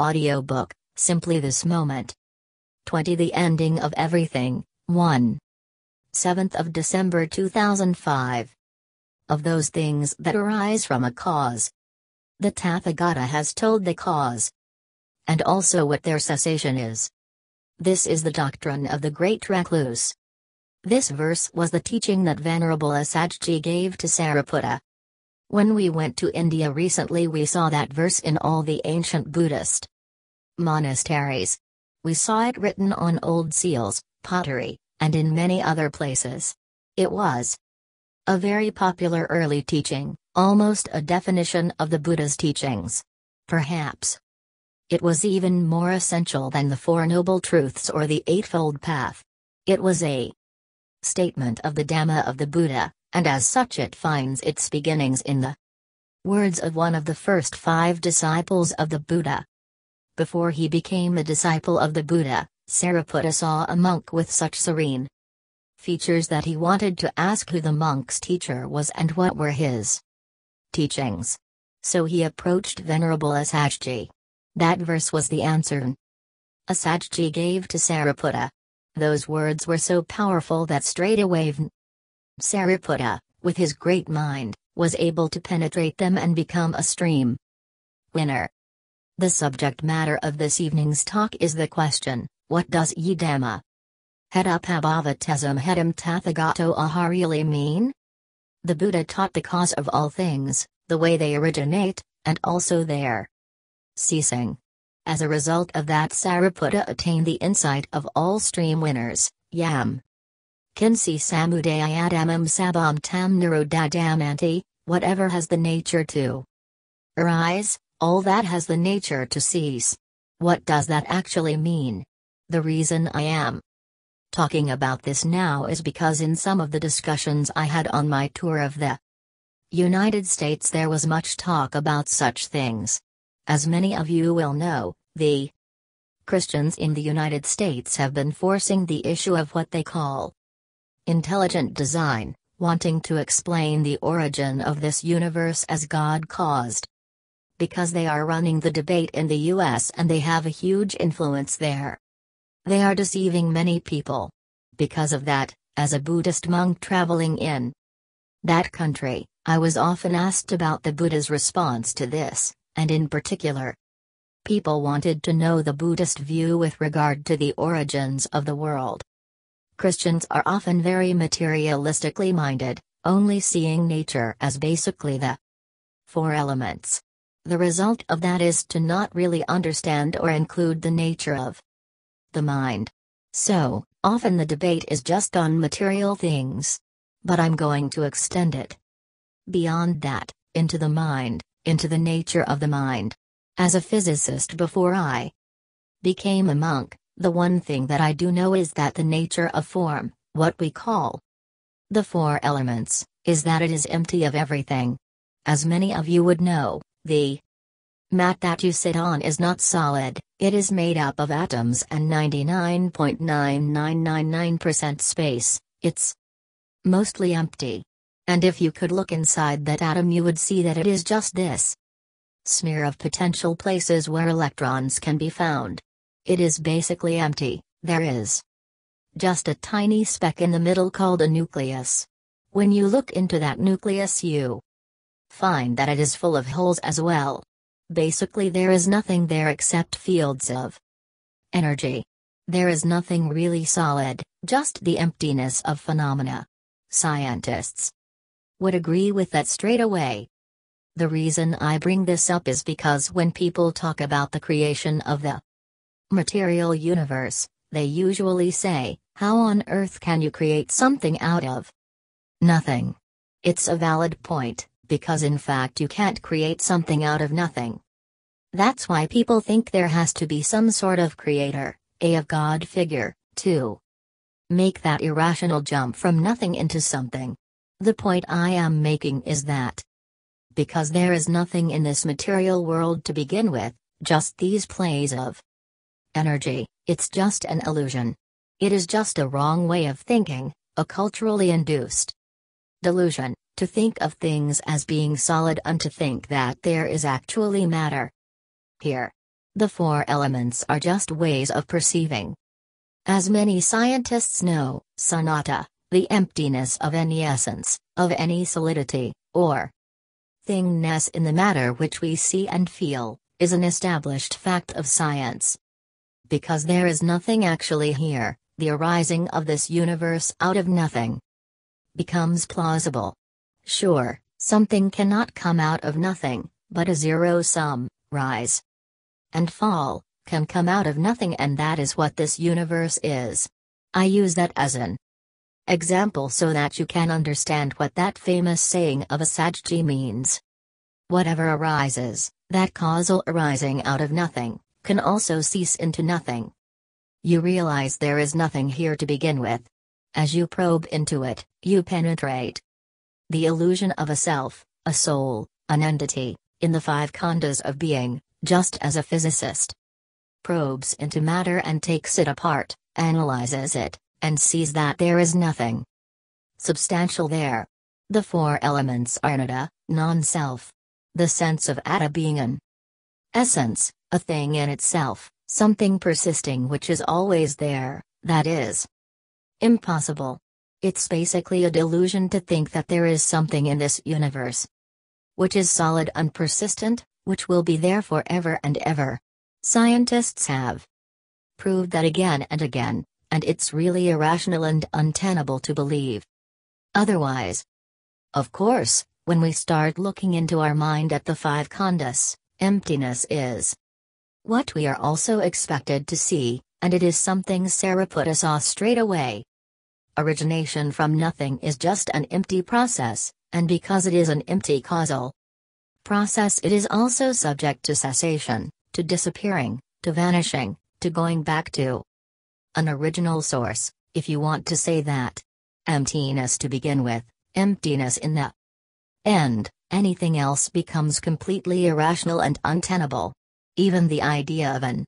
Audiobook Simply This Moment. 20 The Ending of Everything, 1. 7th of December 2005. Of those things that arise from a cause. The Tathagata has told the cause. And also what their cessation is. This is the doctrine of the great recluse. This verse was the teaching that Venerable Assaji gave to Sariputta. When we went to India recently, we saw that verse in all the ancient Buddhist monasteries. We saw it written on old seals, pottery, and in many other places. It was a very popular early teaching, almost a definition of the Buddha's teachings. Perhaps it was even more essential than the Four Noble Truths or the Eightfold Path. It was a statement of the Dhamma of the Buddha, and as such it finds its beginnings in the words of one of the first five disciples of the Buddha. Before he became a disciple of the Buddha, Sariputta saw a monk with such serene features that he wanted to ask who the monk's teacher was and what were his teachings. So he approached Venerable Assaji. That verse was the answer. Assaji gave to Sariputta, those words were so powerful that straightaway Sariputta, with his great mind, was able to penetrate them and become a stream winner. The subject matter of this evening's talk is the question What does Yidama? Hedapabhavatesam hedam tathagato aha really mean? The Buddha taught the cause of all things, the way they originate, and also their ceasing. As a result of that Sariputta attained the insight of all stream winners, Yam. Kinsi samudayadamam sabam tam nirodadamanti, whatever has the nature to arise, all that has the nature to cease. What does that actually mean? The reason I am talking about this now is because in some of the discussions I had on my tour of the United States there was much talk about such things. As many of you will know, the Christians in the United States have been forcing the issue of what they call intelligent design, wanting to explain the origin of this universe as God caused. Because they are running the debate in the US and they have a huge influence there. They are deceiving many people. Because of that, as a Buddhist monk traveling in that country, I was often asked about the Buddha's response to this and in particular, people wanted to know the Buddhist view with regard to the origins of the world. Christians are often very materialistically minded, only seeing nature as basically the four elements. The result of that is to not really understand or include the nature of the mind. So, often the debate is just on material things. But I'm going to extend it beyond that, into the mind into the nature of the mind. As a physicist before I became a monk, the one thing that I do know is that the nature of form, what we call the four elements, is that it is empty of everything. As many of you would know, the mat that you sit on is not solid, it is made up of atoms and 99.9999% space, it's mostly empty. And if you could look inside that atom, you would see that it is just this smear of potential places where electrons can be found. It is basically empty, there is just a tiny speck in the middle called a nucleus. When you look into that nucleus, you find that it is full of holes as well. Basically, there is nothing there except fields of energy. There is nothing really solid, just the emptiness of phenomena. Scientists would agree with that straight away. The reason I bring this up is because when people talk about the creation of the material universe, they usually say, How on earth can you create something out of nothing? It's a valid point, because in fact you can't create something out of nothing. That's why people think there has to be some sort of creator, a of God figure, to make that irrational jump from nothing into something. The point I am making is that because there is nothing in this material world to begin with, just these plays of energy, it's just an illusion. It is just a wrong way of thinking, a culturally induced delusion, to think of things as being solid and to think that there is actually matter. Here. The four elements are just ways of perceiving. As many scientists know, sunyata, the emptiness of any essence, of any solidity, or thingness in the matter which we see and feel, is an established fact of science. Because there is nothing actually here, the arising of this universe out of nothing becomes plausible. Sure, something cannot come out of nothing, but a zero sum, rise and fall, can come out of nothing, and that is what this universe is. I use that as an example so that you can understand what that famous saying of Assaji means. Whatever arises, that causal arising out of nothing, can also cease into nothing. You realize there is nothing here to begin with. As you probe into it, you penetrate the illusion of a self, a soul, an entity, in the five khandhas of being, just as a physicist probes into matter and takes it apart, analyzes it, and sees that there is nothing substantial there. The four elements are anatta, non self. The sense of atta being an essence, a thing in itself, something persisting which is always there, that is impossible. It's basically a delusion to think that there is something in this universe which is solid and persistent, which will be there forever and ever. Scientists have proved that again and again, and it's really irrational and untenable to believe otherwise. Of course, when we start looking into our mind at the five khandhas, emptiness is what we are also expected to see, and it is something Sariputta saw straight away. Origination from nothing is just an empty process, and because it is an empty causal process it is also subject to cessation, to disappearing, to vanishing, to going back to an original source, if you want to say that. Emptiness to begin with, emptiness in the end, anything else becomes completely irrational and untenable. Even the idea of an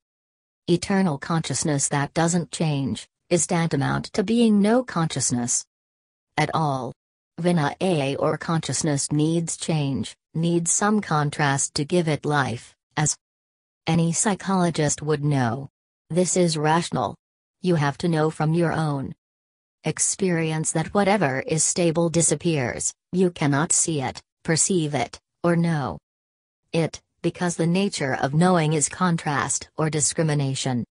eternal consciousness that doesn't change, is tantamount to being no consciousness at all. Viññāṇa or consciousness needs change, needs some contrast to give it life, as any psychologist would know. This is rational. You have to know from your own experience that whatever is stable disappears, you cannot see it, perceive it, or know it, because the nature of knowing is contrast or discrimination.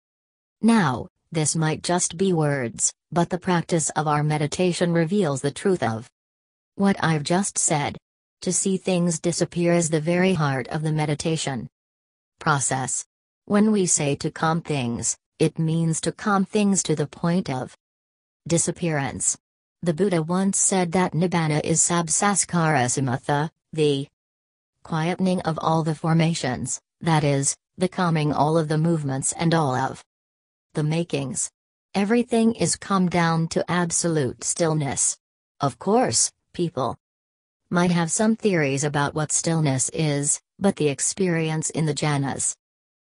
Now, this might just be words, but the practice of our meditation reveals the truth of what I've just said. To see things disappear is the very heart of the meditation process. When we say to calm things, it means to calm things to the point of disappearance. The Buddha once said that Nibbana is sabbasankhara samatha, the quietening of all the formations, that is, the calming all of the movements and all of the makings. Everything is calmed down to absolute stillness. Of course, people might have some theories about what stillness is, but the experience in the jhanas,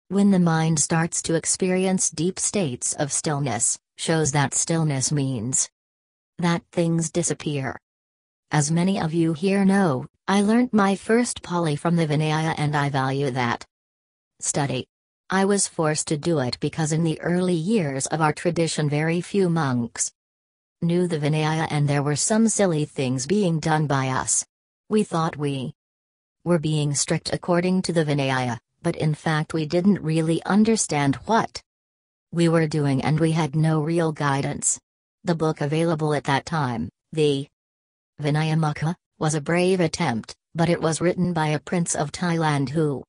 when the mind starts to experience deep states of stillness, shows that stillness means that things disappear. As many of you here know, I learnt my first Pali from the Vinaya and I value that study. I was forced to do it because in the early years of our tradition very few monks knew the Vinaya and there were some silly things being done by us. We thought we were being strict according to the Vinaya, but in fact we didn't really understand what we were doing and we had no real guidance. The book available at that time, the Vinayamukha, was a brave attempt, but it was written by a prince of Thailand who,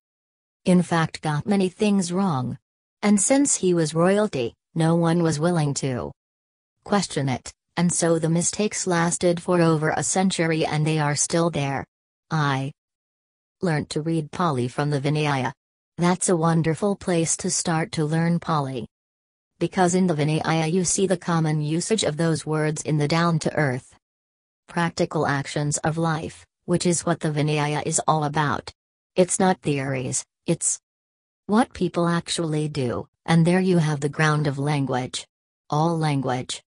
in fact, got many things wrong. And since he was royalty, no one was willing to question it and so the mistakes lasted for over a century and they are still there. I learnt to read Pali from the Vinaya. That's a wonderful place to start to learn Pali. Because in the Vinaya you see the common usage of those words in the down to earth practical actions of life, which is what the Vinaya is all about. It's not theories, it's what people actually do, and there you have the ground of language. All language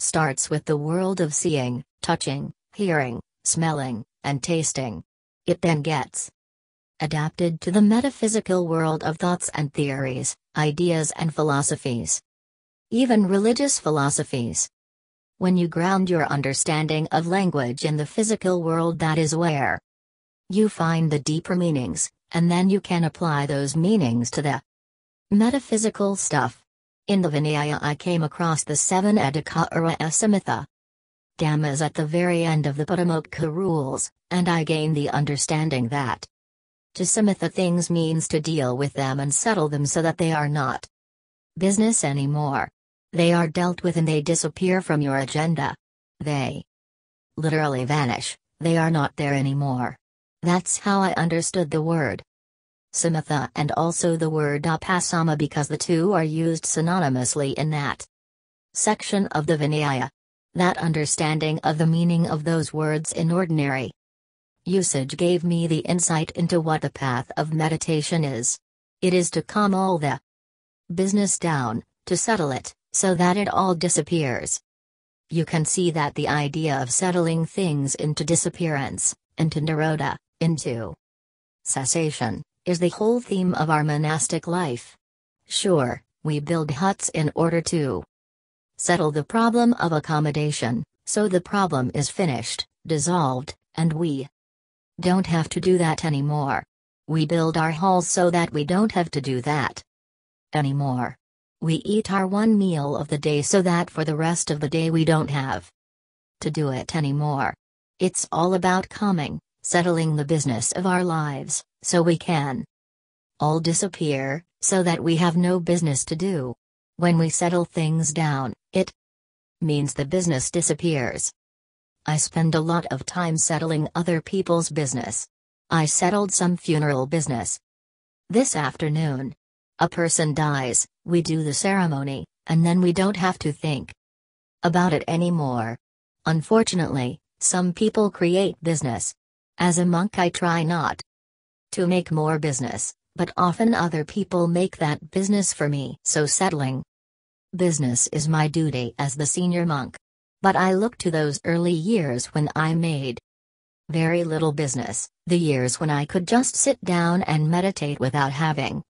starts with the world of seeing, touching, hearing, smelling, and tasting. It then gets adapted to the metaphysical world of thoughts and theories, ideas and philosophies. Even religious philosophies. When you ground your understanding of language in the physical world, that is where you find the deeper meanings, and then you can apply those meanings to the metaphysical stuff. In the Vinaya, I came across the seven Adhikara Samitha. Dhammas at the very end of the Patimokkha rules, and I gained the understanding that to samitha things means to deal with them and settle them so that they are not business anymore. They are dealt with and they disappear from your agenda. They literally vanish, they are not there anymore. That's how I understood the word samitha and also the word upasama because the two are used synonymously in that section of the Vinaya. That understanding of the meaning of those words in ordinary usage gave me the insight into what the path of meditation is. It is to calm all the business down, to settle it, so that it all disappears. You can see that the idea of settling things into disappearance, into nirodha, into cessation, is the whole theme of our monastic life. Sure, we build huts in order to settle the problem of accommodation, so the problem is finished, dissolved, and we don't have to do that anymore. We build our halls so that we don't have to do that anymore. We eat our one meal of the day so that for the rest of the day we don't have to do it anymore. It's all about calming, settling the business of our lives, so we can all disappear, so that we have no business to do. When we settle things down, it means the business disappears. I spend a lot of time settling other people's business. I settled some funeral business. This afternoon, a person dies, we do the ceremony, and then we don't have to think about it anymore. Unfortunately, some people create business. As a monk, I try not to make more business, but often other people make that business for me. So settling business is my duty as the senior monk. But I look to those early years when I made very little business, the years when I could just sit down and meditate without having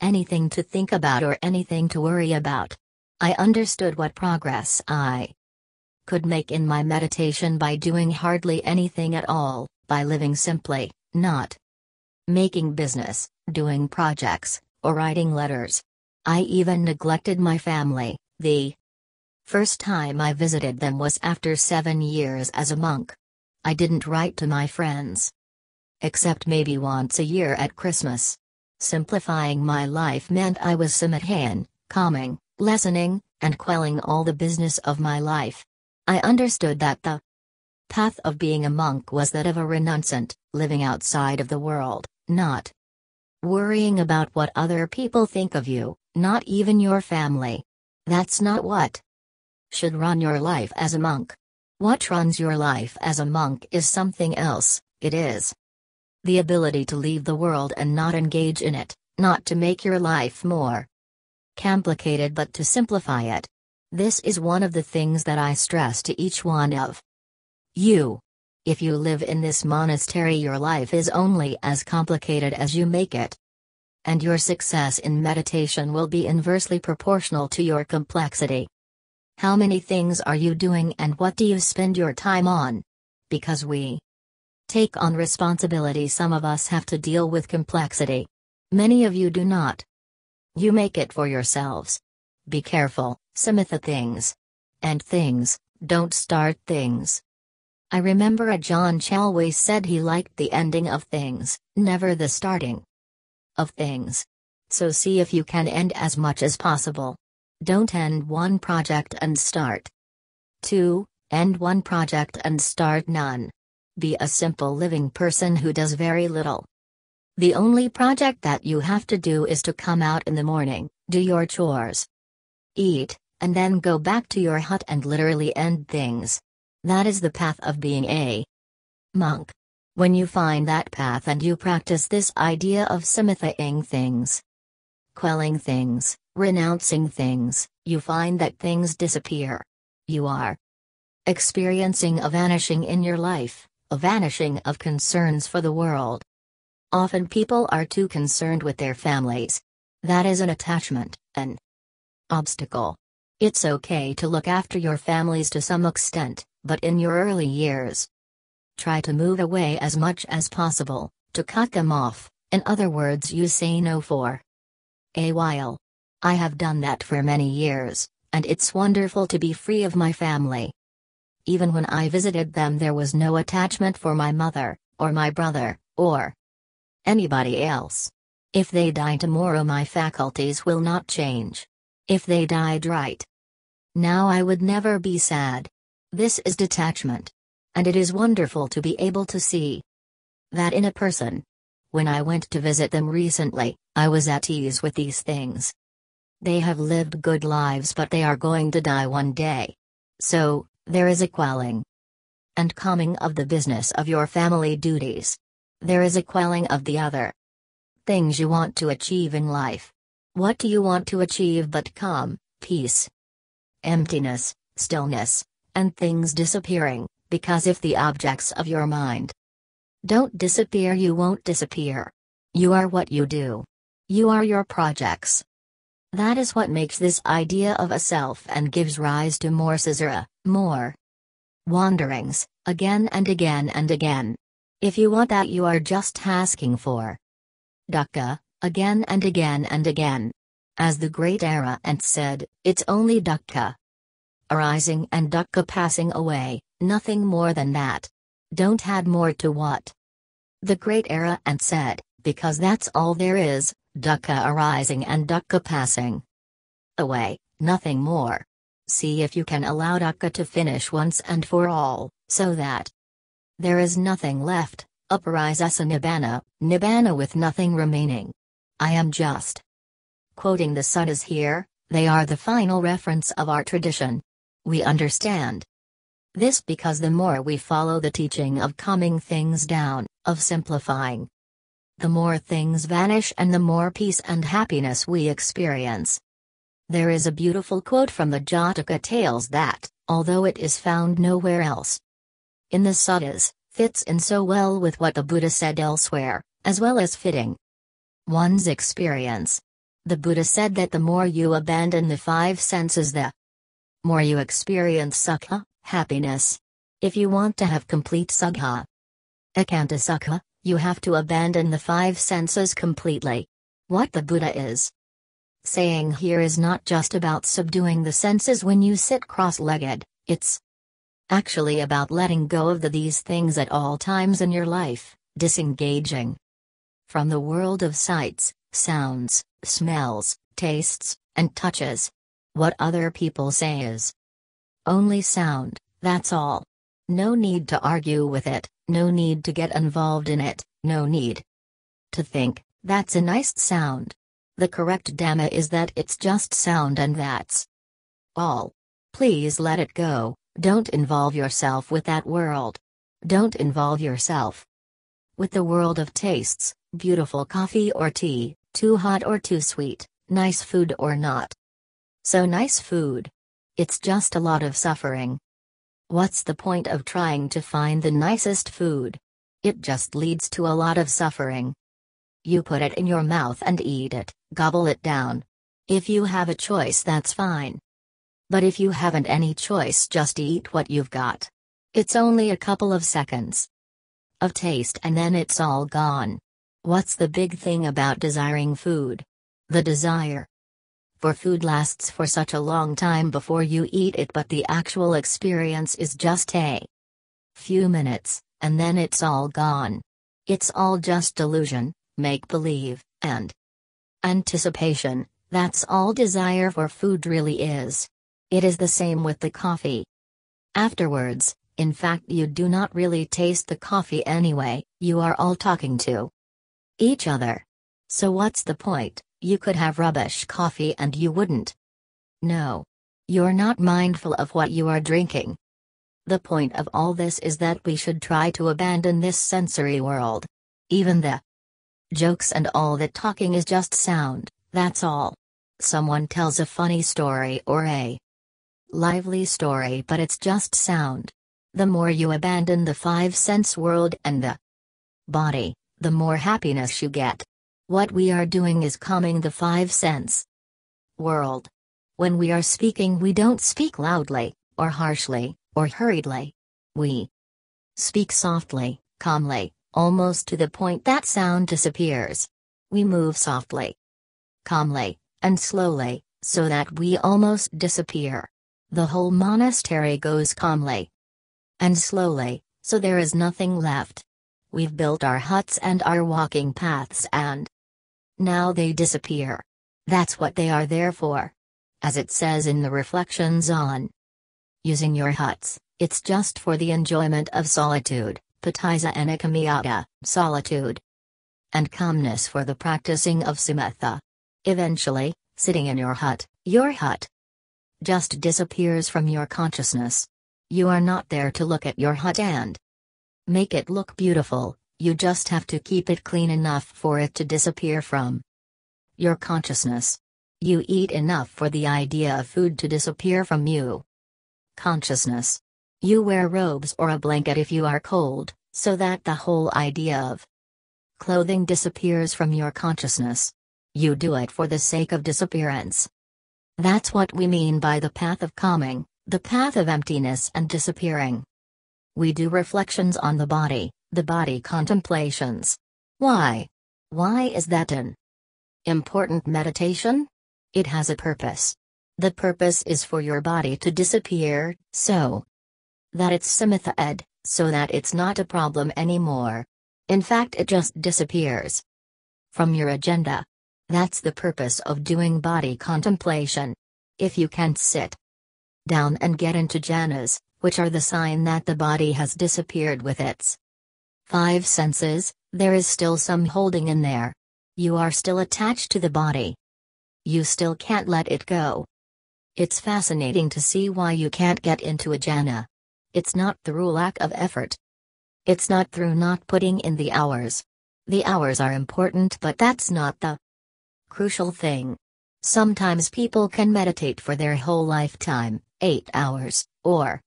anything to think about or anything to worry about. I understood what progress I could make in my meditation by doing hardly anything at all, by living simply, not making business, doing projects, or writing letters. I even neglected my family. The first time I visited them was after seven years as a monk. I didn't write to my friends. Except maybe once a year at Christmas. Simplifying my life meant I was samathayan, calming, lessening, and quelling all the business of my life. I understood that the path of being a monk was that of a renunciant, living outside of the world, not worrying about what other people think of you, not even your family. That's not what should run your life as a monk. What runs your life as a monk is something else, it is the ability to leave the world and not engage in it, not to make your life more complicated but to simplify it. This is one of the things that I stress to each one of you. If you live in this monastery, your life is only as complicated as you make it. And your success in meditation will be inversely proportional to your complexity. How many things are you doing and what do you spend your time on? Because we take on responsibility, some of us have to deal with complexity. Many of you do not. You make it for yourselves. Be careful, samitha things. And things, don't start things. I remember Ajahn Chalwe said he liked the ending of things, never the starting of things. So see if you can end as much as possible. Don't end one project and start 2. End one project and start none. Be a simple living person who does very little. The only project that you have to do is to come out in the morning, do your chores, eat, and then go back to your hut and literally end things. That is the path of being a monk. When you find that path and you practice this idea of samithaing things, quelling things, renouncing things, you find that things disappear. You are experiencing a vanishing in your life a vanishing of concerns for the world. Often people are too concerned with their families. That is an attachment, an obstacle. It's okay to look after your families to some extent, but in your early years, try to move away as much as possible, to cut them off, in other words, you say no for a while. I have done that for many years, and it's wonderful to be free of my family. Even when I visited them, there was no attachment for my mother, or my brother, or anybody else. If they die tomorrow, my faculties will not change. If they died right now, I would never be sad. This is detachment. And it is wonderful to be able to see that in a person. When I went to visit them recently, I was at ease with these things. They have lived good lives, but they are going to die one day. So, there is a quelling and calming of the business of your family duties. There is a quelling of the other things you want to achieve in life. What do you want to achieve but calm, peace, emptiness, stillness, and things disappearing, because if the objects of your mind don't disappear, you won't disappear. You are what you do. You are your projects. That is what makes this idea of a self and gives rise to more samsara, more wanderings, again and again and again. If you want that, you are just asking for dukkha, again and again and again. As the great Arahant said, it's only dukkha arising and dukkha passing away, nothing more than that. Don't add more to what the great Arahant said, because that's all there is, dukkha arising and dukkha passing away, nothing more. See if you can allow dukkha to finish once and for all, so that there is nothing left, uparisasa nibbana, nibbana with nothing remaining. I am just quoting the suttas here, they are the final reference of our tradition. We understand this because the more we follow the teaching of calming things down, of simplifying, the more things vanish and the more peace and happiness we experience. There is a beautiful quote from the Jataka tales that, although it is found nowhere else in the suttas, fits in so well with what the Buddha said elsewhere, as well as fitting one's experience. The Buddha said that the more you abandon the five senses, the more you experience sukha, happiness. If you want to have complete sukha, ekanta sukha, you have to abandon the five senses completely. What the Buddha is saying here is not just about subduing the senses when you sit cross legged, it's actually about letting go of the these things at all times in your life, disengaging from the world of sights, sounds, smells, tastes, and touches. What other people say is only sound, that's all. No need to argue with it, no need to get involved in it, no need to think, that's a nice sound. The correct Dhamma is that it's just sound and that's all. Please let it go, don't involve yourself with that world. Don't involve yourself with the world of tastes, beautiful coffee or tea, too hot or too sweet, nice food or not. So nice food. It's just a lot of suffering. What's the point of trying to find the nicest food? It just leads to a lot of suffering. You put it in your mouth and eat it, gobble it down. If you have a choice, that's fine. But if you haven't any choice, just eat what you've got. It's only a couple of seconds of taste and then it's all gone. What's the big thing about desiring food? The desire for food lasts for such a long time before you eat it, but the actual experience is just a few minutes, and then it's all gone. It's all just delusion make believe, and anticipation, that's all desire for food really is. It is the same with the coffee. Afterwards, in fact, you do not really taste the coffee anyway, you are all talking to each other. So, what's the point? You could have rubbish coffee and you wouldn't. No. You're not mindful of what you are drinking. The point of all this is that we should try to abandon this sensory world. Even the Jokes and all that talking is just sound, that's all. Someone tells a funny story or a lively story, but it's just sound. The more you abandon the five sense world and the body, the more happiness you get. What we are doing is calming the five sense world. When we are speaking, we don't speak loudly, or harshly, or hurriedly. We speak softly, calmly, almost to the point that sound disappears. We move softly, calmly, and slowly, so that we almost disappear. The whole monastery goes calmly and slowly, so there is nothing left. We've built our huts and our walking paths and now they disappear. That's what they are there for. As it says in the reflections on using your huts, it's just for the enjoyment of solitude, patiza anakamiyata, solitude, and calmness for the practicing of samatha. Eventually, sitting in your hut, your hut just disappears from your consciousness. You are not there to look at your hut and make it look beautiful, you just have to keep it clean enough for it to disappear from your consciousness. You eat enough for the idea of food to disappear from you. Consciousness. You wear robes or a blanket if you are cold, so that the whole idea of clothing disappears from your consciousness. You do it for the sake of disappearance. That's what we mean by the path of calming, the path of emptiness and disappearing. We do reflections on the body, the body contemplations. Why? Why is that an important meditation? It has a purpose. The purpose is for your body to disappear, so that it's samatha ed, so that it's not a problem anymore. In fact, it just disappears from your agenda. That's the purpose of doing body contemplation. If you can't sit down and get into jhanas, which are the sign that the body has disappeared with its five senses, there is still some holding in there. You are still attached to the body. You still can't let it go. It's fascinating to see why you can't get into a jhana. It's not through lack of effort. It's not through not putting in the hours. The hours are important, but that's not the crucial thing. Sometimes people can meditate for their whole lifetime, 8 hours, or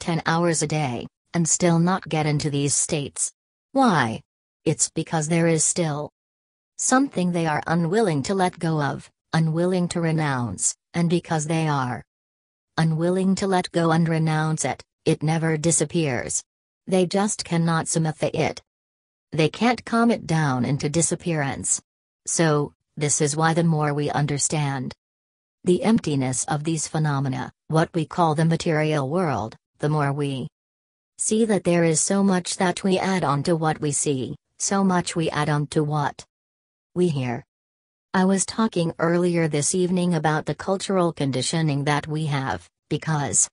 10 hours a day, and still not get into these states. Why? It's because there is still something they are unwilling to let go of, unwilling to renounce, and because they are unwilling to let go and renounce it, it never disappears. They just cannot samatha it. They can't calm it down into disappearance. So, this is why the more we understand the emptiness of these phenomena, what we call the material world, the more we see that there is so much that we add on to what we see, so much we add on to what we hear. I was talking earlier this evening about the cultural conditioning that we have, because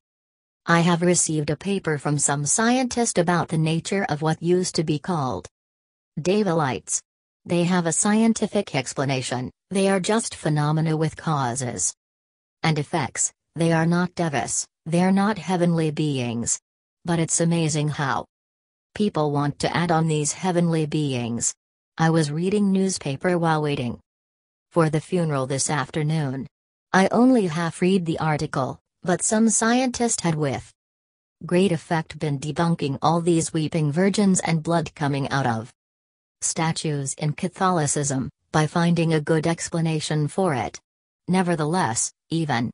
I have received a paper from some scientist about the nature of what used to be called Devalites. They have a scientific explanation, they are just phenomena with causes and effects, they are not devas, they're not heavenly beings. But it's amazing how people want to add on these heavenly beings. I was reading newspaper while waiting for the funeral this afternoon. I only half read the article, but some scientist had with great effect been debunking all these weeping virgins and blood coming out of statues in Catholicism, by finding a good explanation for it. Nevertheless, even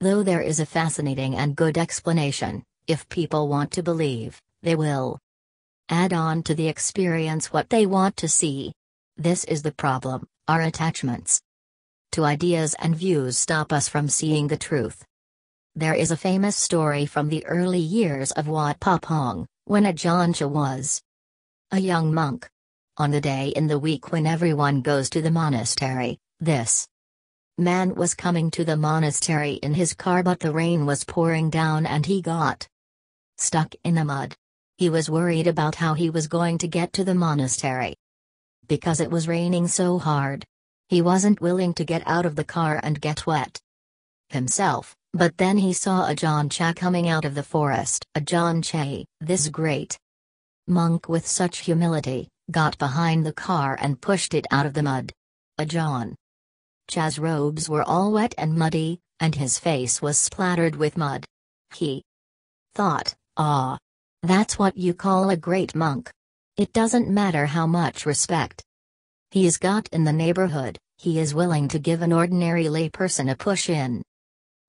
though there is a fascinating and good explanation, if people want to believe, they will add on to the experience what they want to see. This is the problem our attachments to ideas and views stop us from seeing the truth. There is a famous story from the early years of Wat Pa Pong, when Ajahn was a young monk. On the day in the week when everyone goes to the monastery, this man was coming to the monastery in his car but the rain was pouring down and he got stuck in the mud. He was worried about how he was going to get to the monastery. Because it was raining so hard. He wasn't willing to get out of the car and get wet himself, but then he saw Ajahn Chah coming out of the forest. Ajahn Chah, this great monk with such humility, got behind the car and pushed it out of the mud. Ajahn Chah's robes were all wet and muddy, and his face was splattered with mud. He thought, ah, that's what you call a great monk. It doesn't matter how much respect he's got in the neighborhood, he is willing to give an ordinary layperson a push in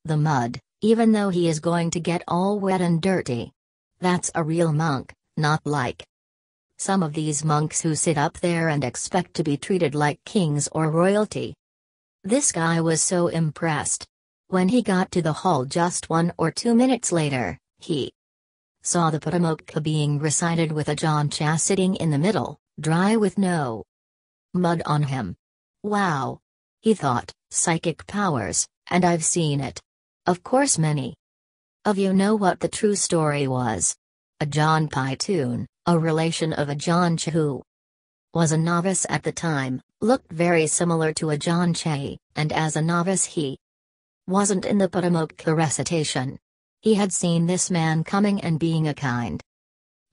the mud, even though he is going to get all wet and dirty. That's a real monk, not like some of these monks who sit up there and expect to be treated like kings or royalty. This guy was so impressed. When he got to the hall just one or two minutes later, he saw the Patimokkha being recited with Ajahn Chah sitting in the middle, dry with no mud on him. Wow! He thought, psychic powers, and I've seen it. Of course, many of you know what the true story was. Ajahn Paitun, a relation of Ajahn Chah who was a novice at the time, looked very similar to Ajahn Chah, and as a novice he wasn't in the Patimokkha recitation. He had seen this man coming and being a kind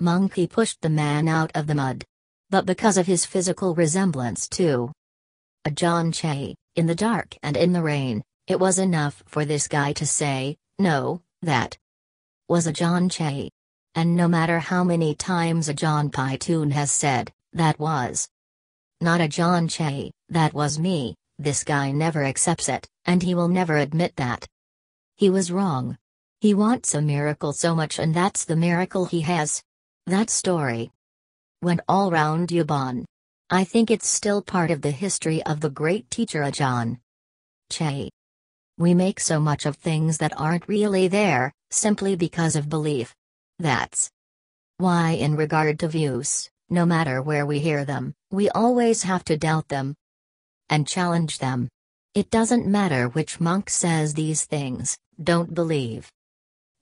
Monkey pushed the man out of the mud. But because of his physical resemblance to Ajahn Chah, in the dark and in the rain, it was enough for this guy to say, no, that was Ajahn Chah. And no matter how many times Ajahn Paitun has said, that was not Ajahn Chah, that was me, this guy never accepts it, and he will never admit that. He was wrong. He wants a miracle so much and that's the miracle he has. That story went all round Ubon. I think it's still part of the history of the great teacher Ajahn Chah. We make so much of things that aren't really there, simply because of belief. That's why, in regard to views, no matter where we hear them, we always have to doubt them and challenge them. It doesn't matter which monk says these things, don't believe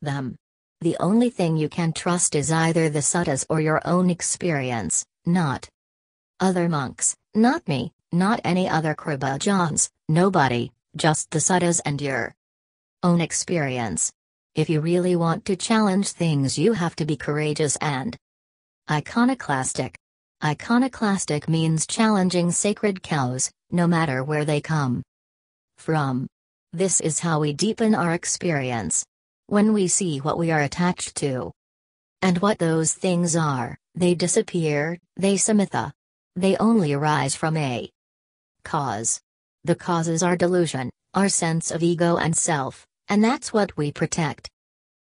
them. The only thing you can trust is either the suttas or your own experience, not other monks, not me, not any other Kripajans, nobody, just the suttas and your own experience. If you really want to challenge things, you have to be courageous and iconoclastic. Iconoclastic means challenging sacred cows, no matter where they come from. This is how we deepen our experience. When we see what we are attached to and what those things are, they disappear, they samatha. They only arise from a cause. The causes are delusion, our sense of ego and self, and that's what we protect.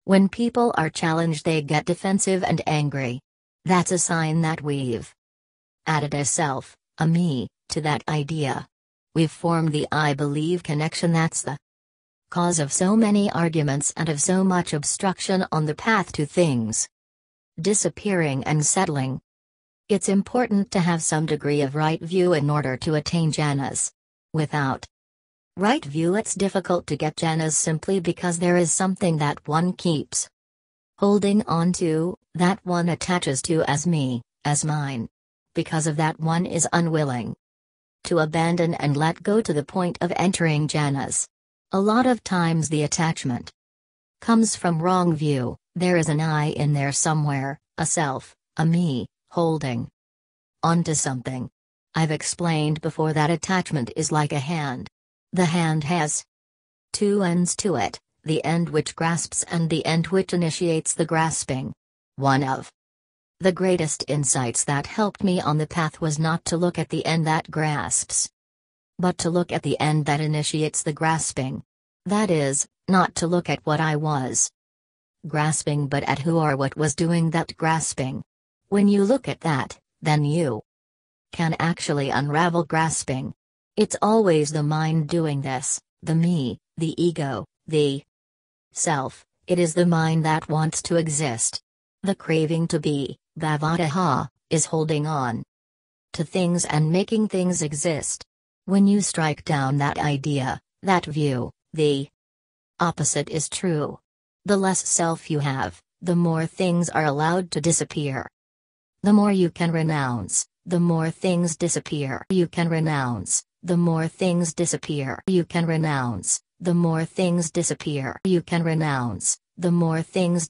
When people are challenged, they get defensive and angry. That's a sign that we've added a self, a me, to that idea. We've formed the I believe connection that's the cause of so many arguments and of so much obstruction on the path to things disappearing and settling. It's important to have some degree of right view in order to attain jhanas. Without right view, it's difficult to get jhanas simply because there is something that one keeps holding on to, that one attaches to as me, as mine. Because of that, one is unwilling to abandon and let go to the point of entering jhanas. A lot of times the attachment comes from wrong view, there is an I in there somewhere, a self, a me, holding onto something. I've explained before that attachment is like a hand. The hand has two ends to it, the end which grasps and the end which initiates the grasping. One of the greatest insights that helped me on the path was not to look at the end that grasps, but to look at the end that initiates the grasping. That is, not to look at what I was grasping but at who or what was doing that grasping. When you look at that, then you can actually unravel grasping. It's always the mind doing this, the me, the ego, the self, it is the mind that wants to exist. The craving to be, bhavatanha, is holding on to things and making things exist. When you strike down that idea, that view, the opposite is true. The less self you have, the more things are allowed to disappear. The more you can renounce, the more things disappear. You can renounce, the more things disappear. You can renounce, the more things disappear. You can renounce, the more things